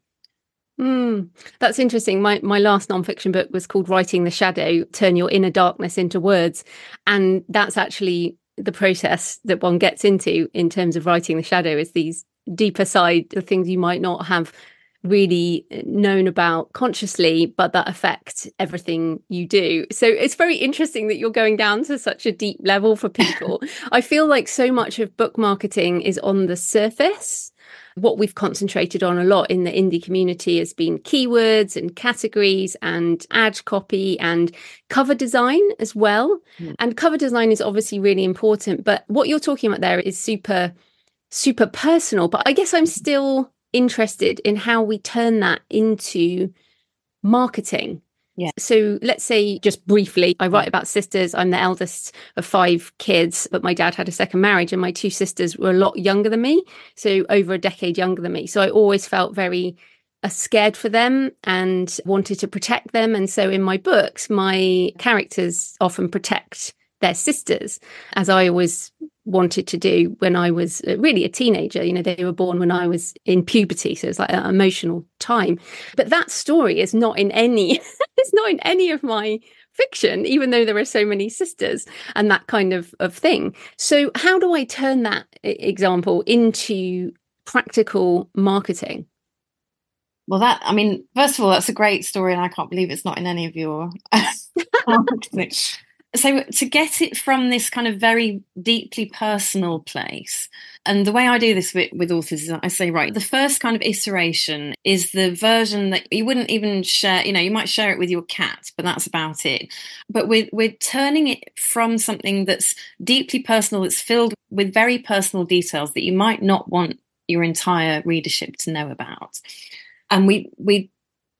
Mm, that's interesting. My my last nonfiction book was called Writing the Shadow: Turn Your Inner Darkness into Words, and that's actually the process that one gets into in terms of writing the shadow. Is these deeper side, the things you might not have really known about consciously, but that affect everything you do. So it's very interesting that you're going down to such a deep level for people. I feel like so much of book marketing is on the surface. What we've concentrated on a lot in the indie community has been keywords and categories and ad copy and cover design as well. Mm. And cover design is obviously really important, but what you're talking about there is super super personal, but I guess I'm still interested in how we turn that into marketing. Yeah. So let's say just briefly, I write about sisters. I'm the eldest of five kids, but my dad had a second marriage and my two sisters were a lot younger than me. So over a decade younger than me. So I always felt very uh, scared for them and wanted to protect them. And so in my books, my characters often protect their sisters, as I always wanted to do when I was uh, really a teenager. You know, they were born when I was in puberty, so it's like an emotional time. But that story is not in any, it's not in any of my fiction, even though there are so many sisters and that kind of, of thing. So how do I turn that example into practical marketing? Well, that I mean, first of all, that's a great story, and I can't believe it's not in any of your so to get it from this kind of very deeply personal place and the way i do this with, with authors is i say right the first kind of iteration is the version that you wouldn't even share you know you might share it with your cat but that's about it. But we're, we're turning it from something that's deeply personal that's filled with very personal details that you might not want your entire readership to know about. And we we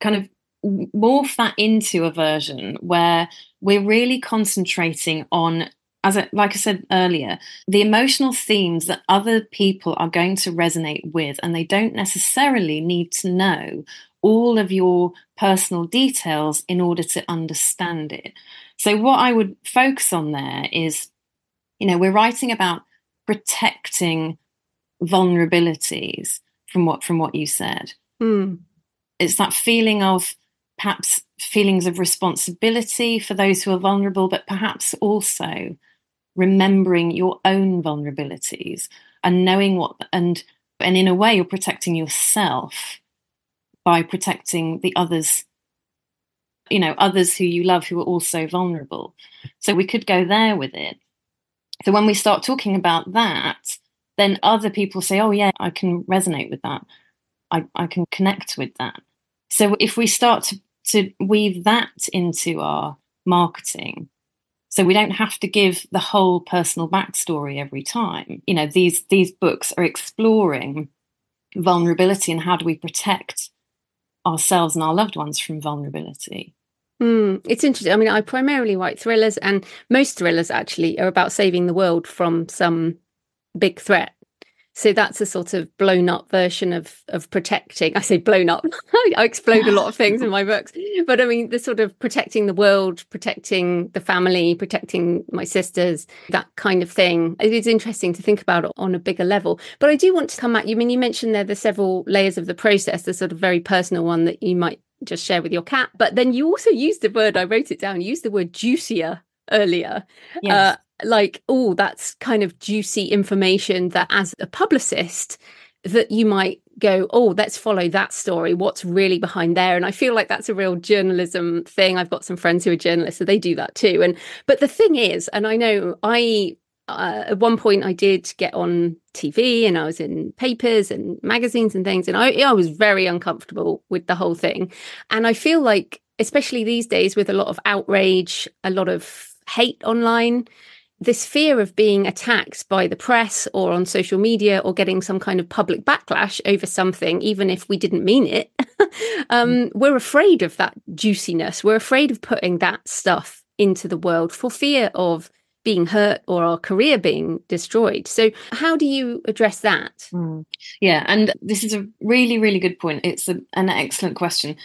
kind of morph that into a version where we're really concentrating on as I, like I said earlier, the emotional themes that other people are going to resonate with, and they don't necessarily need to know all of your personal details in order to understand it. So, what I would focus on there is, you know, we're writing about protecting vulnerabilities from what from what you said. Mm. It's that feeling of perhaps feelings of responsibility for those who are vulnerable, but perhaps also remembering your own vulnerabilities and knowing what and and in a way you're protecting yourself by protecting the others you know others who you love who are also vulnerable. So we could go there with it. So when we start talking about that then other people say oh yeah i can resonate with that. I, I can connect with that. So if we start to to weave that into our marketing so we don't have to give the whole personal backstory every time you know these these books are exploring vulnerability and how do we protect ourselves and our loved ones from vulnerability Mm, it's interesting. I mean, I primarily write thrillers, and most thrillers actually are about saving the world from some big threat. So that's a sort of blown up version of of protecting. I say blown up. I explode a lot of things in my books, but I mean the sort of protecting the world, protecting the family, protecting my sisters, that kind of thing. It is interesting to think about it on a bigger level. But I do want to come at you. I mean, you mentioned there the several layers of the process. The sort of very personal one that you might just share with your cat, but then you also used the word. I wrote it down. You used the word juicier earlier. Yes. Uh, like, oh, that's kind of juicy information that as a publicist, that you might go, oh, let's follow that story. What's really behind there? And I feel like that's a real journalism thing. I've got some friends who are journalists, so they do that too. And but the thing is, and I know I uh, at one point I did get on TV and I was in papers and magazines and things, and I I was very uncomfortable with the whole thing. And I feel like, especially these days, with a lot of outrage, a lot of hate online this fear of being attacked by the press or on social media or getting some kind of public backlash over something, even if we didn't mean it, um, mm. we're afraid of that juiciness. We're afraid of putting that stuff into the world for fear of being hurt or our career being destroyed. So, how do you address that? Mm. Yeah, and this is a really, really good point. It's a, an excellent question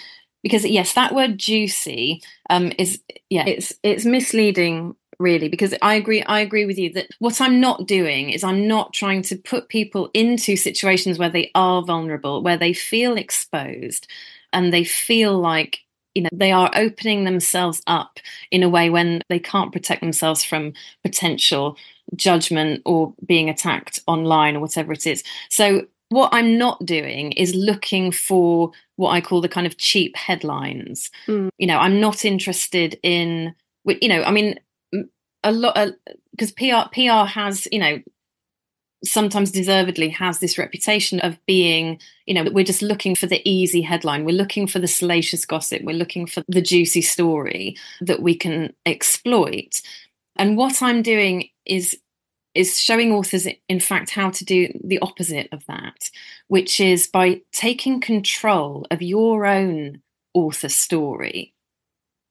because yes, that word juicy um, is yeah, it's it's misleading really because i agree i agree with you that what i'm not doing is i'm not trying to put people into situations where they are vulnerable where they feel exposed and they feel like you know they are opening themselves up in a way when they can't protect themselves from potential judgment or being attacked online or whatever it is so what I'm not doing is looking for what I call the kind of cheap headlines. Mm. You know, I'm not interested in, you know, I mean, a lot because PR PR has, you know, sometimes deservedly has this reputation of being, you know, we're just looking for the easy headline. We're looking for the salacious gossip. We're looking for the juicy story that we can exploit. And what I'm doing is is showing authors in fact how to do the opposite of that which is by taking control of your own author story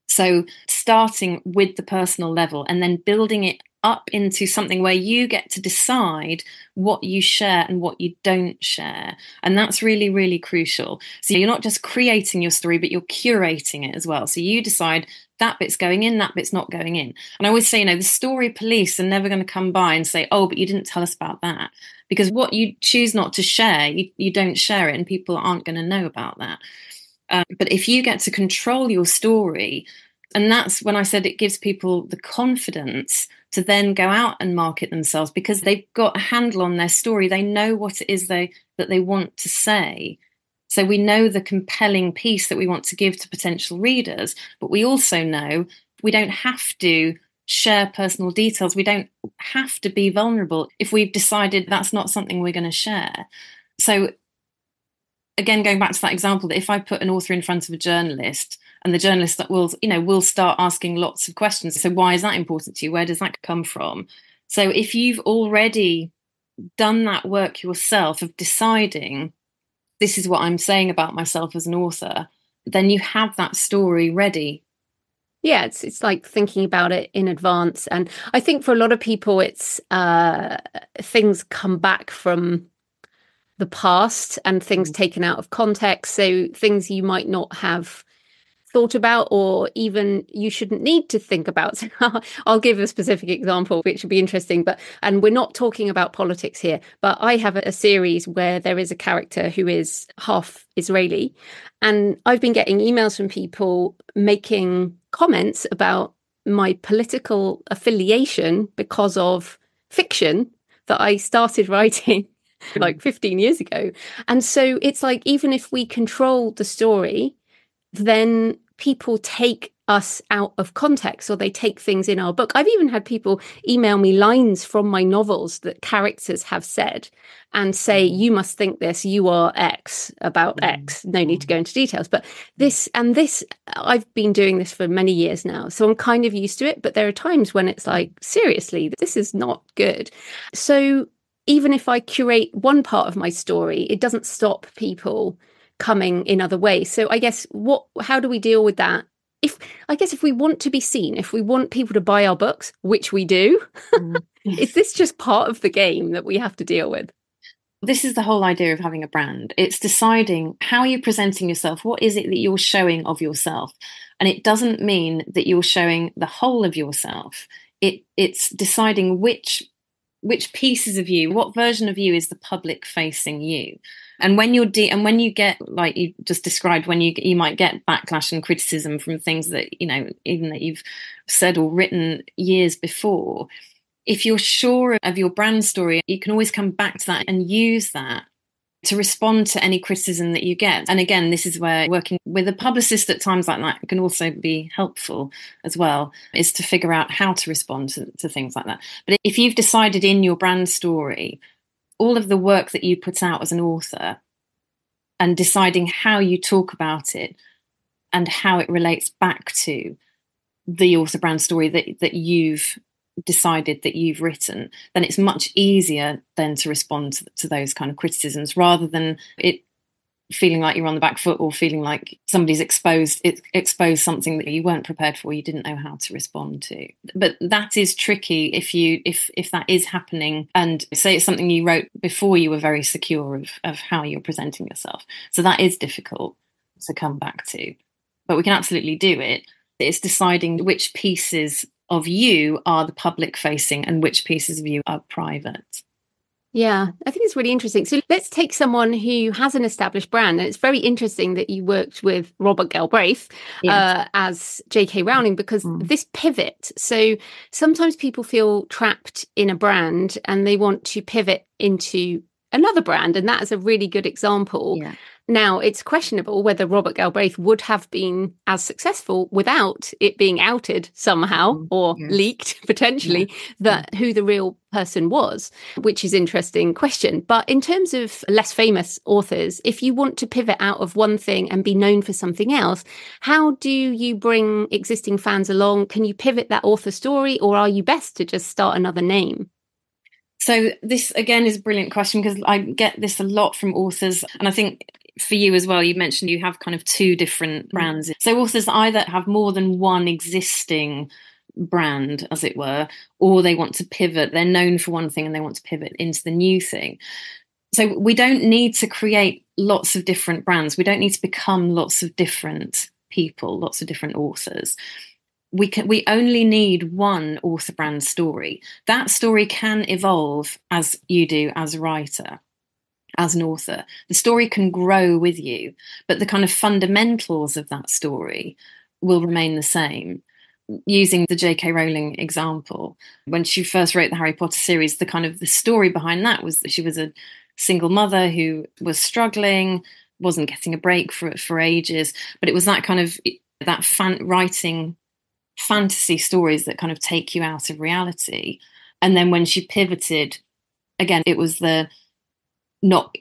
so starting with the personal level and then building it up into something where you get to decide what you share and what you don't share. And that's really, really crucial. So you're not just creating your story, but you're curating it as well. So you decide that bit's going in, that bit's not going in. And I always say, you know, the story police are never going to come by and say, oh, but you didn't tell us about that. Because what you choose not to share, you, you don't share it, and people aren't going to know about that. Um, but if you get to control your story, and that's when I said it gives people the confidence to then go out and market themselves because they've got a handle on their story. They know what it is they that they want to say. So we know the compelling piece that we want to give to potential readers, but we also know we don't have to share personal details. We don't have to be vulnerable if we've decided that's not something we're going to share. So again, going back to that example, that if I put an author in front of a journalist and the journalist that will, you know, will start asking lots of questions. So why is that important to you? Where does that come from? So if you've already done that work yourself of deciding this is what I'm saying about myself as an author, then you have that story ready. Yeah, it's it's like thinking about it in advance, and I think for a lot of people, it's uh, things come back from the past and things mm. taken out of context. So things you might not have thought about or even you shouldn't need to think about. I'll give a specific example, which would be interesting. But and we're not talking about politics here, but I have a, a series where there is a character who is half Israeli. And I've been getting emails from people making comments about my political affiliation because of fiction that I started writing like 15 years ago. And so it's like, even if we control the story, then people take us out of context or they take things in our book. I've even had people email me lines from my novels that characters have said and say, mm. you must think this, you are X about mm. X. No need to go into details. But this and this, I've been doing this for many years now. So I'm kind of used to it. But there are times when it's like, seriously, this is not good. So even if I curate one part of my story, it doesn't stop people coming in other ways. So I guess what how do we deal with that? If I guess if we want to be seen, if we want people to buy our books, which we do, mm. is this just part of the game that we have to deal with? This is the whole idea of having a brand. It's deciding how are you're presenting yourself. What is it that you're showing of yourself? And it doesn't mean that you're showing the whole of yourself. It it's deciding which which pieces of you, what version of you is the public facing you? And when you're de- and when you get like you just described when you you might get backlash and criticism from things that you know even that you've said or written years before if you're sure of your brand story you can always come back to that and use that to respond to any criticism that you get. And again, this is where working with a publicist at times like that can also be helpful as well, is to figure out how to respond to, to, things like that. But if you've decided in your brand story all of the work that you put out as an author and deciding how you talk about it and how it relates back to the author brand story that, that you've decided that you've written, then it's much easier then to respond to, to those kind of criticisms rather than it feeling like you're on the back foot or feeling like somebody's exposed it, exposed something that you weren't prepared for you didn't know how to respond to. But that is tricky if you if if that is happening. And say it's something you wrote before you were very secure of, of how you're presenting yourself. So that is difficult to come back to. But we can absolutely do it. It's deciding which pieces of you are the public facing and which pieces of you are private yeah, I think it's really interesting. So let's take someone who has an established brand. And it's very interesting that you worked with Robert Galbraith uh, as J.K. Rowling because mm. this pivot. So sometimes people feel trapped in a brand and they want to pivot into another brand. And that is a really good example. Yeah. Now, it's questionable whether Robert Galbraith would have been as successful without it being outed somehow mm, or yes. leaked potentially yeah. that yeah. who the real person was, which is interesting question. But in terms of less famous authors, if you want to pivot out of one thing and be known for something else, how do you bring existing fans along? Can you pivot that author story or are you best to just start another name? So this again is a brilliant question because I get this a lot from authors and I think for you as well, you mentioned you have kind of two different mm. brands. So authors either have more than one existing brand, as it were, or they want to pivot. They're known for one thing and they want to pivot into the new thing. So we don't need to create lots of different brands. We don't need to become lots of different people, lots of different authors. We can we only need one author brand story. That story can evolve as you do as a writer as an author. The story can grow with you, but the kind of fundamentals of that story will remain the same. Using the J.K. Rowling example, when she first wrote the Harry Potter series, the kind of the story behind that was that she was a single mother who was struggling, wasn't getting a break for for ages, but it was that kind of that fan, writing fantasy stories that kind of take you out of reality. And then when she pivoted, again, it was the not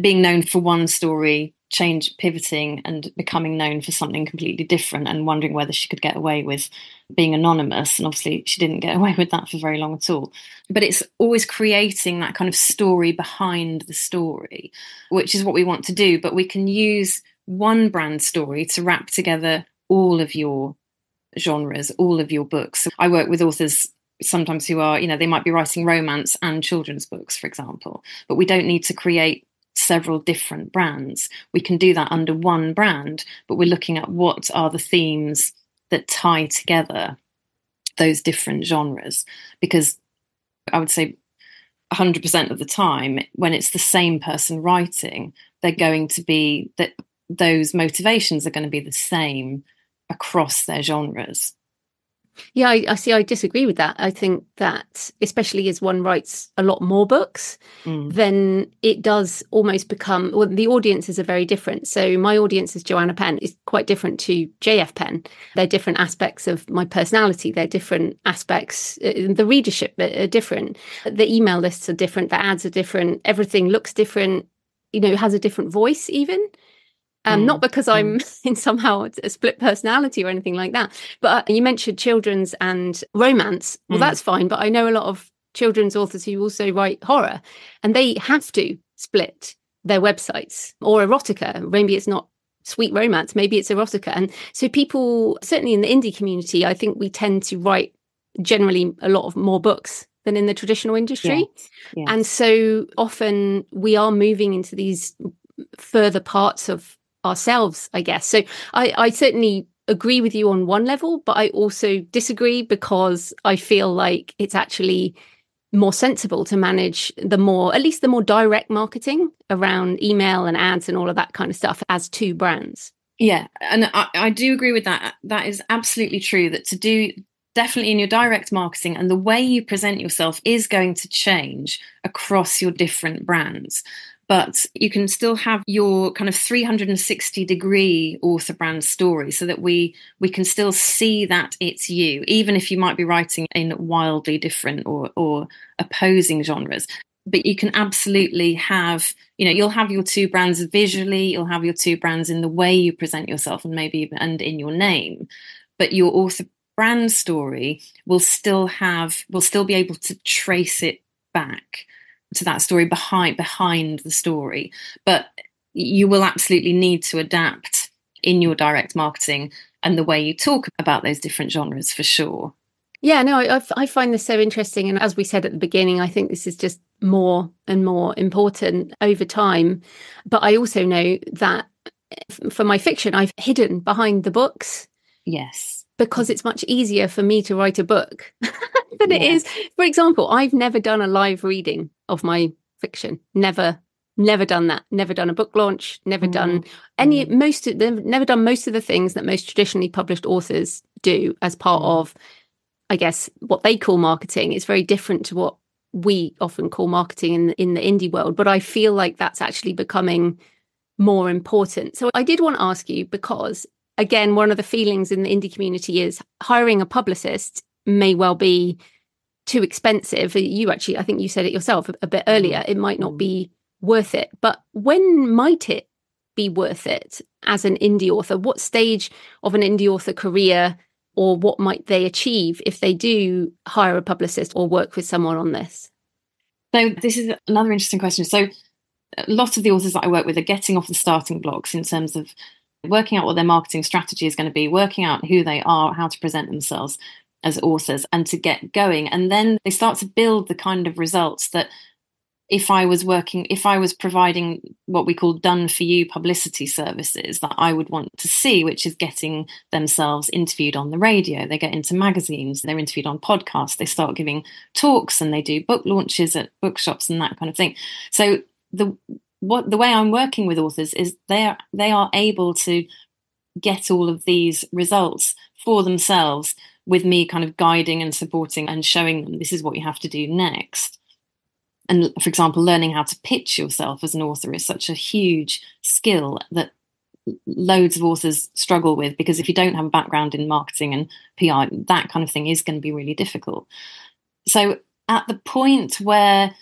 being known for one story change pivoting and becoming known for something completely different and wondering whether she could get away with being anonymous. And obviously she didn't get away with that for very long at all. But it's always creating that kind of story behind the story which is what we want to do. But we can use one brand story to wrap together all of your genres all of your books. I work with authors sometimes who are, you know, they might be writing romance and children's books, for example, but we don't need to create several different brands. We can do that under one brand, but we're looking at what are the themes that tie together those different genres. Because I would say 100% of the time, when it's the same person writing, they're going to be that those motivations are going to be the same across their genres. Yeah, I, I, see. I disagree with that. I think that, especially as one writes a lot more books, mm. then it does almost become, well, the audiences are very different. So, my audience is Joanna Penn is quite different to JF Penn. They're different aspects of my personality, they're different aspects, uh, the readership are different, the email lists are different, the ads are different, everything looks different, you know, has a different voice, even. Um, mm. Not because I'm mm. in somehow a split personality or anything like that. But uh, you mentioned children's and romance. Well, mm. that's fine. But I know a lot of children's authors who also write horror, and they have to split their websites or erotica. Maybe it's not sweet romance, maybe it's erotica. And so people, certainly in the indie community, I think we tend to write generally a lot of more books than in the traditional industry. Yes. Yes. And so often we are moving into these further parts of ourselves, I guess. So I, I certainly agree with you on one level, but I also disagree because I feel like it's actually more sensible to manage the more, at least the more direct marketing around email and ads and all of that kind of stuff as two brands. Yeah, and I, I do agree with that. That is absolutely true. That to do definitely in your direct marketing and the way you present yourself is going to change across your different brands but you can still have your kind of 360 degree author brand story so that we we can still see that it's you even if you might be writing in wildly different or or opposing genres. But you can absolutely have you know you'll have your two brands visually you'll have your two brands in the way you present yourself and maybe even and in your name. But your author brand story will still have will still be able to trace it back to that story behind behind the story but you will absolutely need to adapt in your direct marketing and the way you talk about those different genres for sure. Yeah no I, I find this so interesting and as we said at the beginning i think this is just more and more important over time but i also know that for my fiction i've hidden behind the books yes. because it's much easier for me to write a book than yeah. it is. For example, I've never done a live reading of my fiction. Never, never done that. Never done a book launch. Never mm. done any mm. most. Of, they've never done most of the things that most traditionally published authors do as part mm. of, I guess, what they call marketing. It's very different to what we often call marketing in in the indie world, but I feel like that's actually becoming more important. So I did want to ask you because again, one of the feelings in the indie community is hiring a publicist may well be too expensive. You actually, I think you said it yourself a, a bit earlier, mm. it might not mm. be worth it. But when might it be worth it as an indie author? What stage of an indie author career or what might they achieve if they do hire a publicist or work with someone on this? So, this is another interesting question. So, lots of the authors that I work with are getting off the starting blocks in terms of working out what their marketing strategy is going to be, working out who they are, how to present themselves as authors, and to get going. And then they start to build the kind of results that if I was working, if I was providing what we call done for you publicity services that I would want to see, which is getting themselves interviewed on the radio. They get into magazines, they're interviewed on podcasts, they start giving talks and they do book launches at bookshops and that kind of thing. So the what the way I'm working with authors is they are they are able to get all of these results for themselves with me kind of guiding and supporting and showing them this is what you have to do next. And for example learning how to pitch yourself as an author is such a huge skill that loads of authors struggle with because if you don't have a background in marketing and PR that kind of thing is going to be really difficult. So at the point where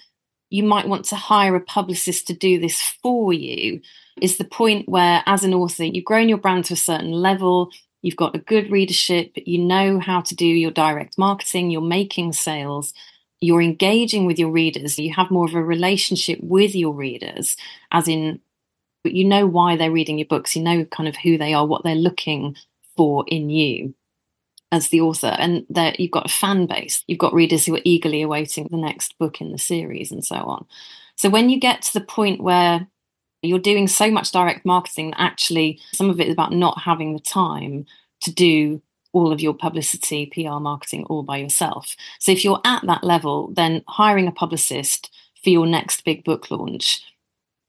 you might want to hire a publicist to do this for you is the point where as an author you've grown your brand to a certain level you've got a good readership you know how to do your direct marketing you're making sales. You're engaging with your readers, you have more of a relationship with your readers, as in you know why they're reading your books, you know kind of who they are, what they're looking for in you as the author, and that you've got a fan base, you've got readers who are eagerly awaiting the next book in the series, and so on. So when you get to the point where you're doing so much direct marketing that actually some of it is about not having the time to do all of your publicity, PR, marketing all by yourself. So if you're at that level, then hiring a publicist for your next big book launch,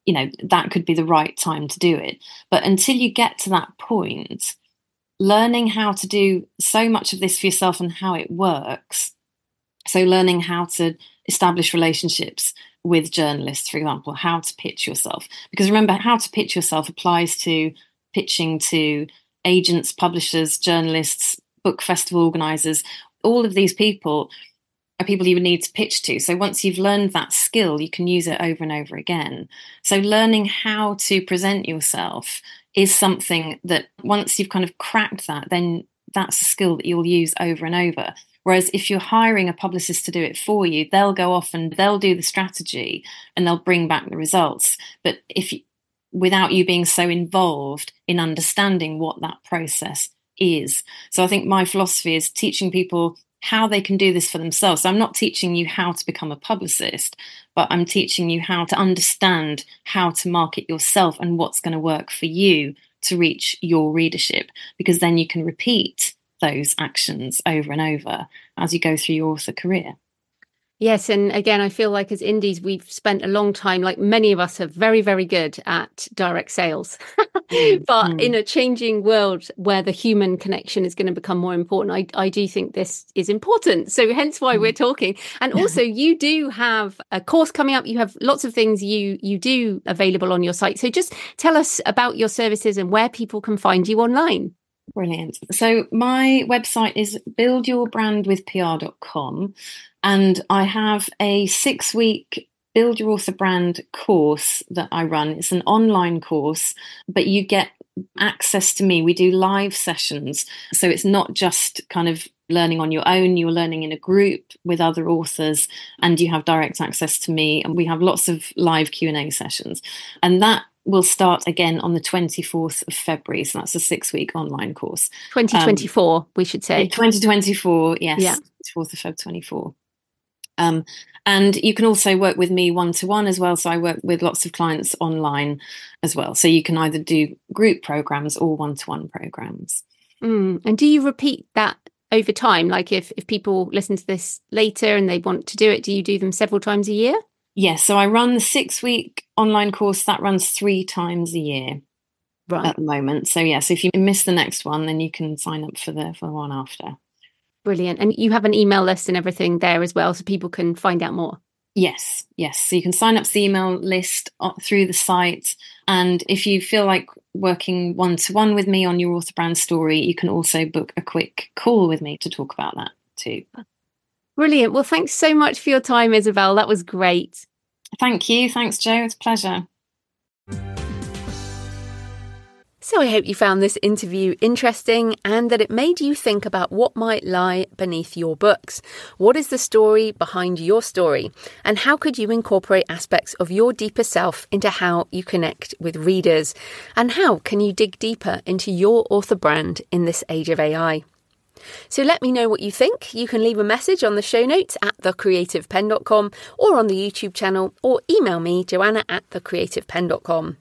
you know, that could be the right time to do it. But until you get to that point, learning how to do so much of this for yourself and how it works. So learning how to establish relationships with journalists, for example, how to pitch yourself. Because remember, how to pitch yourself applies to pitching to agents, publishers, journalists, book festival organizers, all of these people are people you would need to pitch to. So once you've learned that skill, you can use it over and over again. So learning how to present yourself is something that once you've kind of cracked that, then that's a skill that you'll use over and over. Whereas if you're hiring a publicist to do it for you, they'll go off and they'll do the strategy and they'll bring back the results. But if without you being so involved in understanding what that process is. So I think my philosophy is teaching people how they can do this for themselves. So I'm not teaching you how to become a publicist, but I'm teaching you how to understand how to market yourself and what's going to work for you to reach your readership, because then you can repeat those actions over and over as you go through your author career. Yes, and again, I feel like as indies, we've spent a long time, like many of us are very, very good at direct sales. mm, but mm. in a changing world where the human connection is going to become more important, I, I do think this is important. So hence why mm. we're talking. And also you do have a course coming up. You have lots of things you you do available on your site. So just tell us about your services and where people can find you online. Brilliant. So my website is buildyourbrandwithpr.com. And I have a six week Build Your Author Brand course that I run. It's an online course, but you get access to me. We do live sessions. So it's not just kind of learning on your own you're learning in a group with other authors and you have direct access to me and we have lots of live q&a sessions and that will start again on the 24th of february so that's a six week online course 2024 um, we should say 2024 yes yeah. 24th of feb 24 um, and you can also work with me one to one as well. So I work with lots of clients online as well. So you can either do group programs or one to one programs. Mm. And do you repeat that over time? Like if, if people listen to this later and they want to do it, do you do them several times a year? Yes. So I run the six week online course that runs three times a year. Right. At the moment. So yes, yeah, so if you miss the next one, then you can sign up for the for the one after. Brilliant. And you have an email list and everything there as well, so people can find out more. Yes, yes. So you can sign up to the email list uh, through the site. And if you feel like working one to one with me on your author brand story, you can also book a quick call with me to talk about that too. Brilliant. Well, thanks so much for your time, Isabelle. That was great. Thank you. Thanks, Jo. It's a pleasure. So I hope you found this interview interesting and that it made you think about what might lie beneath your books. What is the story behind your story? And how could you incorporate aspects of your deeper self into how you connect with readers? And how can you dig deeper into your author brand in this age of AI? So let me know what you think. You can leave a message on the show notes at thecreativepenn.com or on the YouTube channel or email me, joanna at thecreativepenn.com.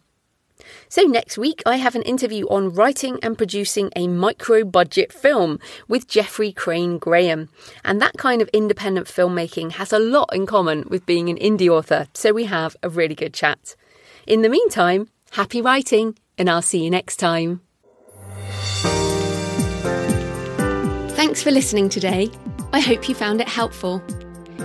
So, next week, I have an interview on writing and producing a micro budget film with Jeffrey Crane Graham. And that kind of independent filmmaking has a lot in common with being an indie author, so we have a really good chat. In the meantime, happy writing, and I'll see you next time. Thanks for listening today. I hope you found it helpful.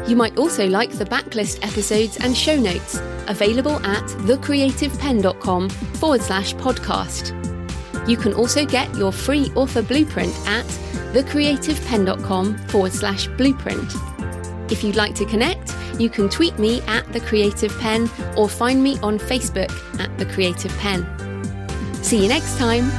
You might also like the backlist episodes and show notes available at thecreativepenn.com forward slash podcast. You can also get your free author blueprint at thecreativepenn.com forward slash blueprint. If you'd like to connect, you can tweet me at The Creative Penn or find me on Facebook at The Creative Penn. See you next time.